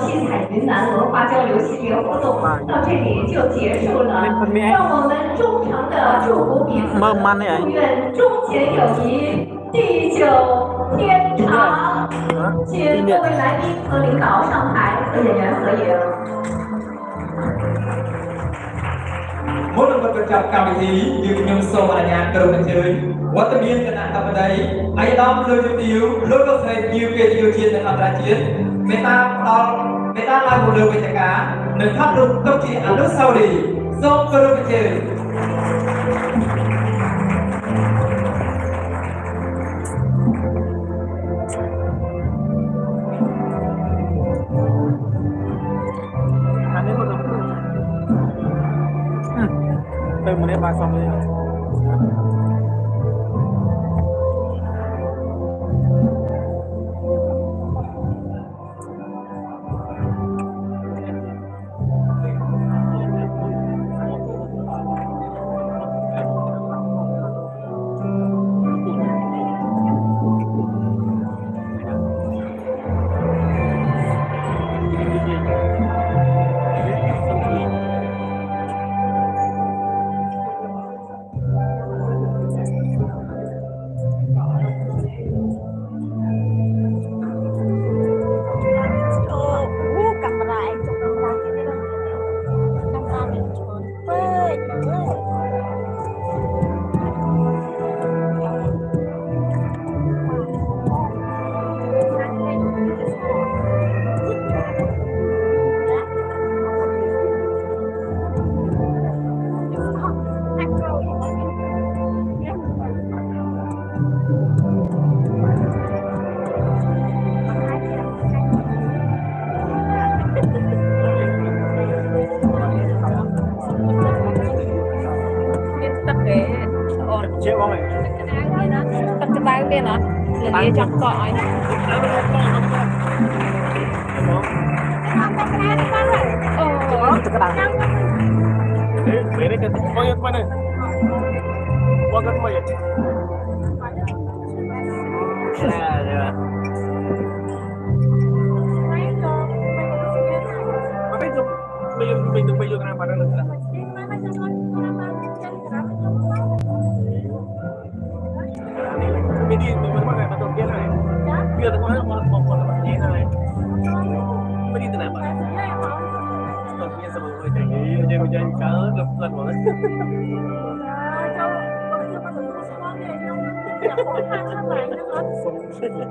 七彩云南文化交流系列活动到这里就结束了，让我们衷诚的祝福彼此，祝愿钟情友谊地久天长。请各位来宾和领导上台和演员合影。មុននឹងបញ្ចប់កម្មវិធីយើងខ្ញុំសូមអនុញ្ញាតក្រុមអញ្ជើញវត្តមានគណៈកម្មដីអាយដាមលោកជំទាវលោកលោកស្រីជាកិត្តិយសជាតិនិងអន្តរជាតិ Meta on Meta là một đường về chạy cá Nâng thoát được công trị ăn nước sau đi Dông cơ đường về chơi Tôi muốn đi ba xong đi Ô, camera anh chụp camera kia bên đó là đi trong cõi Ồ, Đấy, đấy cái bóng nhân quay này bóng cái quay Tupay, tupay yung ramparan na sila. Jadi, teman-teman kayak betul dia ke mana mau mau mau teman dia naik. Beri kenapa? Tapi sama gue jadi jangan jangan kalau udah pelan banget.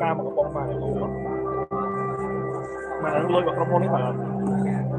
Kamu kepong pakai lu. Mana lu lagi kerompong nih malam.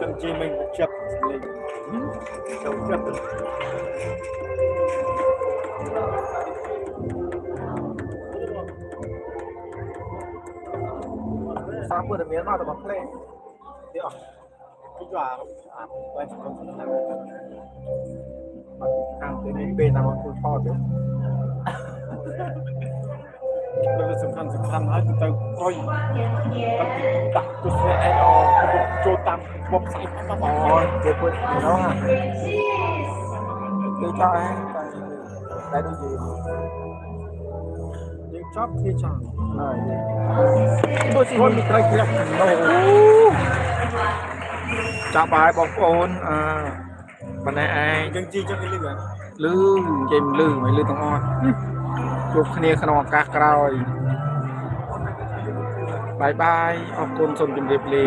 Thậm chí mình cũng chập lên. Chống chập Sáng vừa được miếng nào tao bật lên? Được Cái dọa វាសំខាន់សំខាន់ហើយទៅក្រោយដាក់ទស្សនៈឯអចូលតាមបបផ្សាយតាមអូគេពុតនោះហ่ะគឺចោលឯងតែតែដូចជាយើងចប់គ្នាចាំហើយដូចជាមានត្រូវជ្រះកណ្ដោចាប់ហើយបងប្អូនអឺបណ្ណេះឯងយើងជីចឹងលឺលឺចេញលឺមិនលឺទាំងអស់ ជួបគ្នាក្នុងឱកាសក្រោយបាយបាយអរគុណសូមជម្រាបលា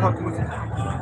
ថតមួយ